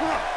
Huh.